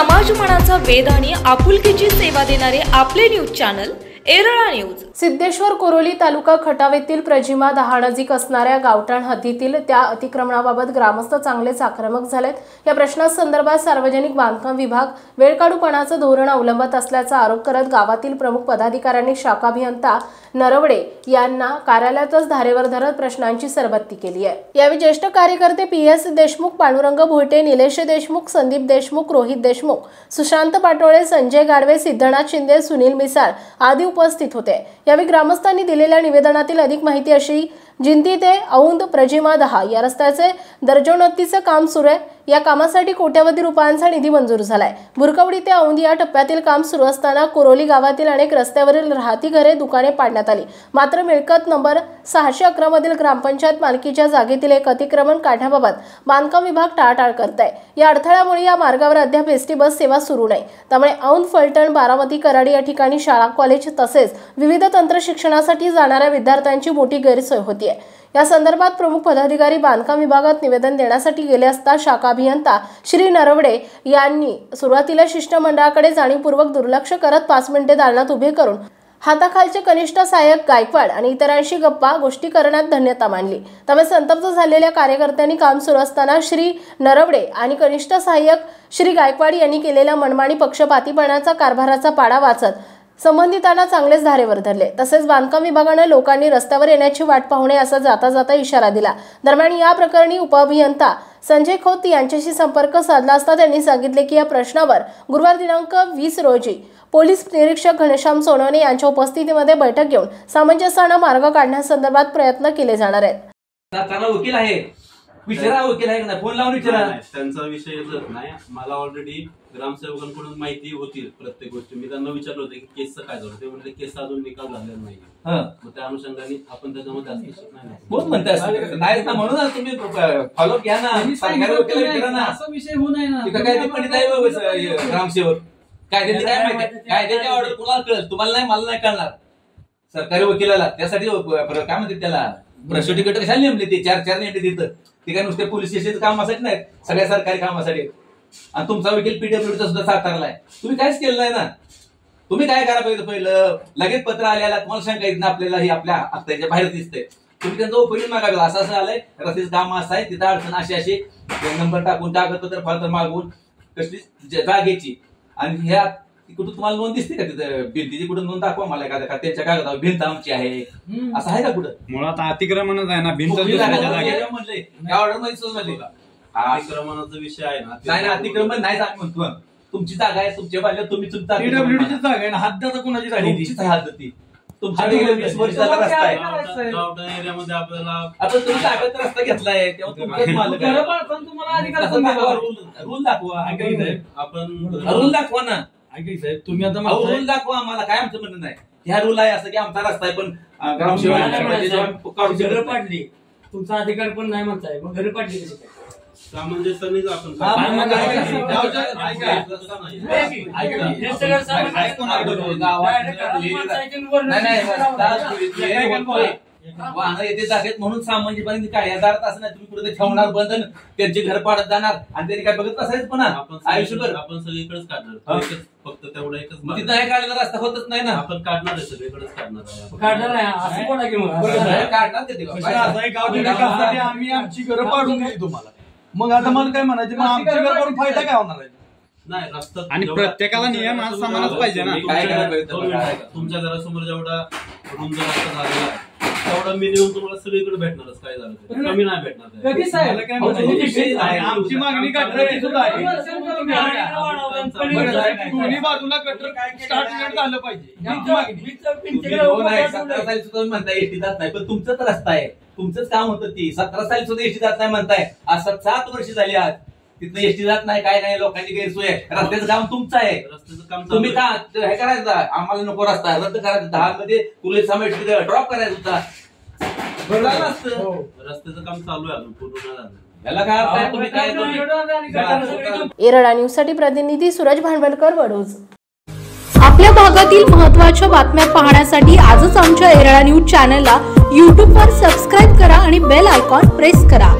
समाजमनाचा वेध आणि आपुलकीची सेवा देणारे आपले न्यूज चॅनल एरळा न्यूज. सिद्धेश्वर कोरोली तालुका खटावेतील प्रजिमा दहानजीक असणाऱ्या गावठाण हद्दीतील त्या अतिक्रमणाबाबत ग्रामस्थ चांगलेच आक्रमक झालेत. या प्रश्नासंदर्भात सार्वजनिक बांधकाम विभाग वेळकाढूपणाचं धोरण अवलंबत असल्याचा आरोप करत गावातील प्रमुख पदाधिकाऱ्यांनी शाखाभियंता नरवडे यांना कार्यालयातच धारेवर धरत प्रश्नांची सरबत्ती केली आहे. यावेळी ज्येष्ठ कार्यकर्ते पी एस देशमुख पांडुरंग भोयटे निलेश देशमुख संदीप देशमुख रोहित देशमुख सुशांत पाटोळे संजय गाडवे सिद्धनाथ शिंदे सुनील मिसाळ आदी उपस्थित होते. यावेळी ग्रामस्थांनी दिलेल्या निवेदनातील अधिक माहिती अशी जिंती ते औंद प्रजिमा दहा. या रस्त्याचे दर्जोन्नतीचं काम सुरू आहे. या कामासाठी कोट्यावधी रुपयांचा निधी मंजूर झालाय. बुरकवडी ते औंद या टप्प्यातील काम सुरू असताना कोरोली गावातील अनेक रस्त्यावरील राहती घरे दुकाने पाडण्यात आली. मात्र मिळकत नंबर सहाशे अकरा मधील ग्रामपंचायत मालकीच्या जागेतील एक अतिक्रमण काढण्याबाबत बांधकाम विभाग टाळाटाळ करत आहे या अडथळ्यामुळे या मार्गावर अद्याप एसटी बस सेवा सुरू नाही. त्यामुळे औंद फलटण बारामती कराडी या ठिकाणी शाळा कॉलेज तसेच विविध तंत्र शिक्षणासाठी जाणाऱ्या विद्यार्थ्यांची मोठी गैरसोय होती आहे या संदर्भात प्रमुख पदाधिकारी बांधकाम विभागात निवेदन देण्यासाठी गेले असता शाखा अभियंता श्री नरवडे यांनी सुरुवातीला शिष्टमंडळाकडे जाणीवपूर्वक दुर्लक्ष करत पाच मिनिटे दालनात उभे करून हाताखालचे कनिष्ठ सहाय्यक गायकवाड आणि इतरांशी गप्पा गोष्टी करण्यात धन्यता मानली. त्यामुळे संतप्त झालेल्या कार्यकर्त्यांनी काम सुरू असताना श्री नरवडे आणि कनिष्ठ सहाय्यक श्री गायकवाड यांनी केलेल्या मनमानी पक्षपातीपणाचा कारभाराचा पाडा वाचत संबंधितांना चांगलेच धारेवर धरले तसेच बांधकाम विभागानं लोकांनी रस्त्यावर येण्याची वाट पाहू नये असा जाता जाता इशारा दिला. दरम्यान या प्रकरणी उपअभियंता संजय खोत यांच्याशी संपर्क साधला असता त्यांनी सांगितले की या प्रश्नावर गुरुवार दिनांक वीस रोजी पोलीस निरीक्षक घनश्याम सोनवणे यांच्या उपस्थितीमध्ये बैठक घेऊन सामंजस्यानं मार्ग काढण्यासंदर्भात प्रयत्न केले जाणार आहेत. वकील आहे. विचारा वकील आहे का नाही? फोन लावून विचारा. नाही, त्यांचा विषय येतच. नाही मला ऑलरेडी ग्रामसेवकांकडून माहिती होती प्रत्येक गोष्ट. मी त्यांना विचारलं होतं की केसचं काय झालं? ते म्हणजे केसचा अजून निकाल झालेला नाही. हं. मग त्या अनुषंगाने आपण त्याच्यामध्ये आज नाही, नाही. कोण म्हणताय असं? नाही ना म्हणून आज तुम्ही फॉलो घ्या ना. सरकारी वकिलाला विचारा ना. असा विषय होऊ नये ना. तिथं काय ते पंडित आहे बाबा, स- ग्रामसेवक. कायद्याची काय माहिती? कायद्याची ऑर्डर कुणाला कळेल? तुम्हाला नाही मला नाही कळणार. सरकारी वकिलाला. त्यासाठी व- प- काय म्हणते त्याला? प्रॉसिक्युटर कशाला नेमले ते चार चार नेमले तिथं. ते काय नुसते पोलीस स्टेशनचं कामासाठी नाही सगळ्या सरकारी कामासाठी आणि तुमचा वकील पीडब्ल्यूडीचा सुद्धा साकारला आहे तुम्ही काहीच केलं नाही ना. तुम्ही काय करा पाहिजे पहिलं? लगेच पत्र आल्याला तुम्हाला सांगायचं येत ना आपल्याला ही आपल्या अखत्याच्या बाहेर दिसतंय. तुम्ही त्यांचा उपयोग मागावे असं असं आलंय रस्तेच काम असं आहे तिथं अडचण अशी अशी. नंबर टाकून कागदपत्र फार मागवून कसली जागेची. आणि ह्या कुठं तुम्हाला नोंद दिसते का तिथं? भिंतीची कुठं नोंद दाखवा मला एखाद्या का त्यांच्या कागदावर भिंत आमची आहे. असं आहे का कुठं? मुळात अतिक्रमणच आहे ना भिंत दुसऱ्याच्या जागा जागेत. गेलं म्हणलंय त्या ऑर्डरमध्ये. हा, अतिक्रमणाचा विषय आहे ना नाही ना अतिक्रमण नाही जाग म्हणतो. तुमची जागा आहे तुमच्या बाजूला तुम्ही तुमचा पीडब्ल्यूडीची जागा आहे ना हद्दाचा कुणाची झाली ती? तुमचीच आहे हद्द ती तुमच्याकडे वीस वर्ष झाला रस्ता आहे. गावठा- गावठा एरियामध्ये आपल्याला आता तुम्ही ताब्यात रस्ता घेतलाय तेव्हा तुमचाच मालक घरं आहे. पाडताना तुम्हाला अधिकार तसं कोण दाखवा, दिला? रूल रूल दाखवा. ऐका की साहेब, आपण रूल दाखवा ना. ऐका की साहेब, तुम्ही आता अहो, म्हणताय- रूल दाखवा आम्हाला काय आमचं म्हणणं नाही. ह्या रूल आहे असं की आमचा रस्ता आहे पण अं, ग्रामसेवक मला काय म्हणायचं जेव्हा आहे, काढू शकत घरं नाही. पाडली. तुमचा अधिकार पण नाही म्हणताय मग घरं पाडली कशी काय? सामंजस्यानेच आपण. हा, मग ऐका, नाही नाही रस्ता. वाहनं येते जागेत म्हणून सामान्यपणे काय दारात असं नाही तुम्ही कुठे ठेवणार बंधन त्यांची घर पाडत जाणार आणि त्यांनी काय बघत बसायचं पण आयुष्यभर. आपण सगळीकडेच काढणार. हा. फक्त तेवढा एकच. तिथं हे काढलेला रस्ता होतच नाही ना. आपण काढणार आहे सगळीकडेच काढणार. काढणार आहे. असं कोणा की मग. काढणार आम्ही आमची घरं पाडून दिली तुम्हाला. मग आता मला काय म्हणायचं? मग आमची घर पाडून फायदा काय होणार आहे? नाही रस्ता आणि प्रत्येकाला नियम हा तुमच्या- समानच पाहिजे ना. तुमच्या घरासमोर जेवढा रुंद रस्ता झालेला आहे तेवढा मिनिमम तुम्हाला सगळीकडे भेटणारच. काय झालं. कमी नाही भेटणार. कधी साहेब आमची मागणी सुद्धा आहे. बरं साहेब, दोन्ही बाजूला स्टार्ट झालं पाहिजे. सुद्धा जात नाही. पण तुमचाच रस्ता आहे तुमचंच काम होतं ती. सतरा साली सुद्धा एसटी जात नाही म्हणताय. आज सात सात वर्ष झाली आज. तिथं एसटी जात नाही काय नाही लोकांची गैरसोय आहे. रस्त्याचं काम तुमचं आहे. रस्त्याचं काम चालू तुम्ही आहे. का हे करायचं? आम्हाला नको रस्ता. रद्द करायचा. दहा मध्ये कुले समावेश ड्रॉप करायचा होता. बरं झालं असतं. रस्त्याचं काम चालू आहे अजून पूर्ण नाही झालं. याला काय अर्थ आहे? तुम्ही? काय एरळा न्यूजसाठी प्रतिनिधी सूरज भांडवलकर वडोज. आपल्या भागातील महत्त्वाच्या बातम्या पाहण्यासाठी आजच आमच्या एरळा न्यूज चॅनलला यूट्यूबवर सबस्क्राईब करा आणि बेल आयकॉन प्रेस करा.